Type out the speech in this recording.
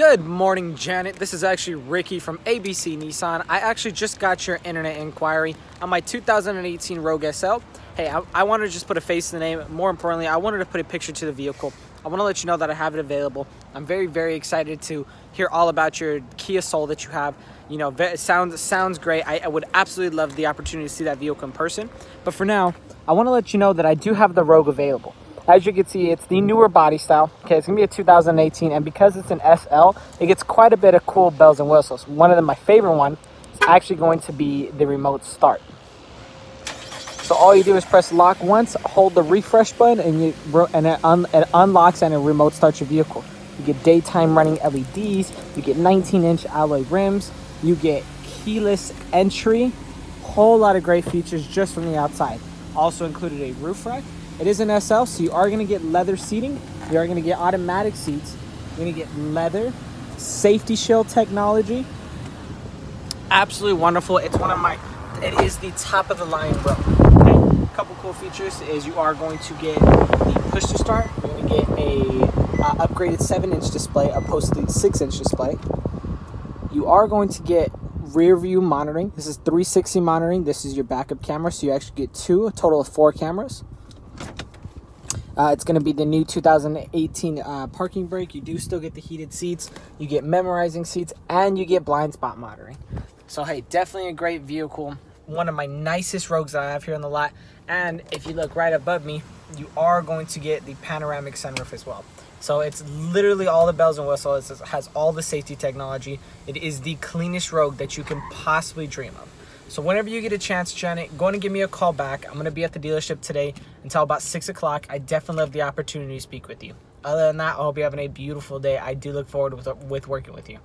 Good morning, Janet. This is actually Ricky from ABC Nissan. I actually just got your internet inquiry on my 2018 Rogue SL. Hey, I, I wanted to just put a face to the name. More importantly, I wanted to put a picture to the vehicle. I want to let you know that I have it available. I'm very, very excited to hear all about your Kia Soul that you have. You know, it sounds sounds great. I, I would absolutely love the opportunity to see that vehicle in person. But for now, I want to let you know that I do have the Rogue available. As you can see, it's the newer body style. Okay, it's gonna be a 2018, and because it's an SL, it gets quite a bit of cool bells and whistles. One of them, my favorite one, is actually going to be the remote start. So all you do is press lock once, hold the refresh button, and you and it, un, it unlocks and it remote starts your vehicle. You get daytime running LEDs. You get 19-inch alloy rims. You get keyless entry. Whole lot of great features just from the outside. Also included a roof rack it is an SL, so you are going to get leather seating. You are going to get automatic seats. You're going to get leather, safety shield technology. Absolutely wonderful. It's one of my, it is the top of the line bro. Okay. A couple cool features is you are going to get the push to start. You're going to get a uh, upgraded 7 inch display opposed to the 6 inch display. You are going to get rear view monitoring. This is 360 monitoring. This is your backup camera, so you actually get two, a total of four cameras. Uh, it's going to be the new 2018 uh, parking brake. You do still get the heated seats, you get memorizing seats, and you get blind spot monitoring. So, hey, definitely a great vehicle. One of my nicest Rogues that I have here on the lot. And if you look right above me, you are going to get the panoramic sunroof as well. So it's literally all the bells and whistles. It has all the safety technology. It is the cleanest Rogue that you can possibly dream of. So whenever you get a chance, Janet, go and give me a call back. I'm to be at the dealership today until about 6 o'clock. I definitely love the opportunity to speak with you. Other than that, I hope you're having a beautiful day. I do look forward with, with working with you.